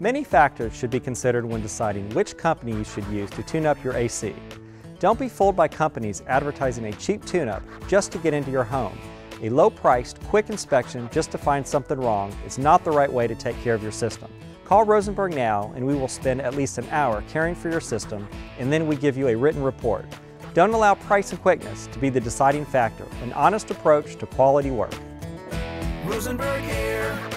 Many factors should be considered when deciding which company you should use to tune up your AC. Don't be fooled by companies advertising a cheap tune-up just to get into your home. A low-priced, quick inspection just to find something wrong is not the right way to take care of your system. Call Rosenberg now and we will spend at least an hour caring for your system and then we give you a written report. Don't allow price and quickness to be the deciding factor. An honest approach to quality work. RosenbergAir.com